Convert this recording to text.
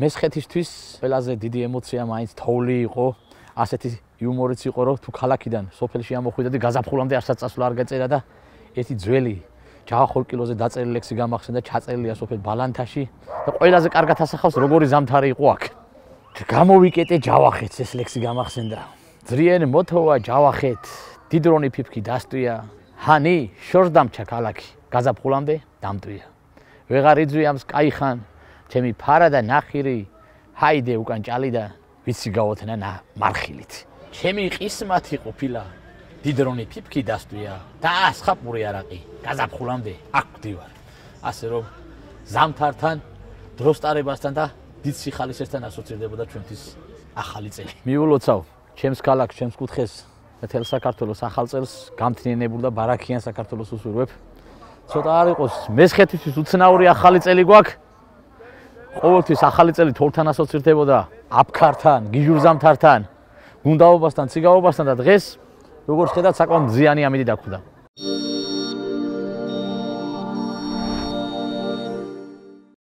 მესხეთისთვის ყველაზე დიდი ემოცია მაინც თოვლი იყო. ასეთი იუმორიც იყო, რომ თუ ქალაქიდან სოფელში ამოხვიდა და გაზაფხულამდე არც წასვლა არ გაწერა და ერთი ძველი ჯავახორკილოზე დაწერილი ლექსი გამახსენდა, ჩაწერილია სოფელ ბალანთაში და ყველაზე კარგად ასახავს როგორი ზამთარი იყო აქ. გამოვიკეტე ჯავახეთს ეს ლექსი გამახსენდა. ძრიენ მოთოვა ჯავახეთ, დიდრონი ფიფკი დასტვია, ჰანი შორს დამჩა ქალაქი, გაზაფხულამდე დამტვია. ვეღარ იძვი ამს кайხან ჩემი ფარა და ნახირი ჰაიდე უკან ჭალიდა ვიცი გავოთნა მარხილით. ჩემი ყისმათი ყოფილა დიდრონი ფიფკი დასტვია და ასხაპური არაყი გაზაფხულამდე აქ მდივარ ასე რომ ზამთართან დროსტარებასთან და დიდ სიხალისესთან ასოცირდებოდა ჩვენთვის ახალი წელი. მიულოცავ ჩემს ქალაქს ჩემს კუთხეს თელ საქართველოს ახალ წელს გამთნიანებულ და ბარაქიან საქართველოს უსურვებ. ცოტა არ იყოს მესხეთისთვის უცნაური ახალი წელი გვაქვს. ყოველთვის ახალი წელი თორთან ასოცირდებოდა აფქართან, გიჟურზამთართან, გუნდაობასთან, ციგაობასთან და დღეს როგორც ხედავთ საკმაოდ მზიანი ამინდი დაგვდა.